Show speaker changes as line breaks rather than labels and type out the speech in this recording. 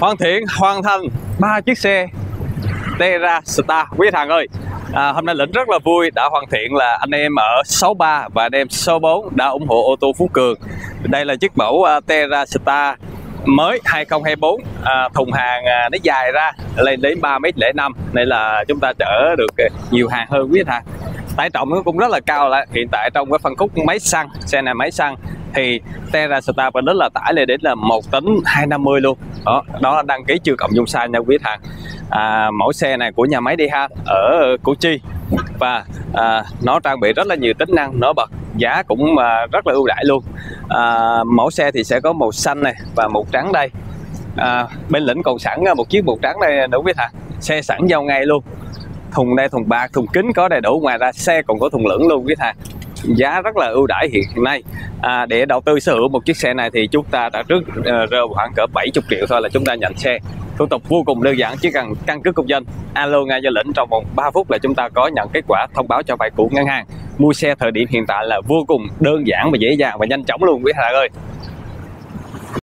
hoàn thiện hoàn thành ba chiếc xe Terra Star. Quý thằng ơi à, hôm nay lĩnh rất là vui đã hoàn thiện là anh em ở số 3 và anh em số 4 đã ủng hộ ô tô Phú Cường. Đây là chiếc mẫu à, uh, Terra Star mới 2024 à, thùng hàng à, nó dài ra lên đến 3 mét lẻ năm. Nên là chúng ta chở được nhiều hàng hơn quý thằng. Tải trọng nó cũng rất là cao là hiện tại trong cái phân khúc máy xăng xe này máy xăng thì Terra Star và là tải lên đến là một tấn 250 luôn đó đó là đăng ký chưa cộng dung sai nha quý thằng. À, mẫu xe này của nhà máy DH ở Củ Chi. Và à, nó trang bị rất là nhiều tính năng nổi bật giá cũng à, rất là ưu đãi luôn. À, mẫu xe thì sẽ có màu xanh này và màu trắng đây. À, bên lĩnh còn sẵn à, một chiếc màu trắng đây nữa quý thằng. Xe sẵn giao ngay luôn. Thùng đây thùng bạc thùng kính có đầy đủ. Ngoài ra xe còn có thùng lửng luôn quý thằng giá rất là ưu đãi hiện nay. À, để đầu tư sở hữu một chiếc xe này thì chúng ta đã trước uh, rơi khoảng cỡ 70 triệu thôi là chúng ta nhận xe. Thủ tục vô cùng đơn giản chỉ cần căn cước công dân. Alo ngay cho lĩnh trong vòng 3 phút là chúng ta có nhận kết quả thông báo cho vay của ngân hàng. Mua xe thời điểm hiện tại là vô cùng đơn giản và dễ dàng và nhanh chóng luôn quý thầy ơi.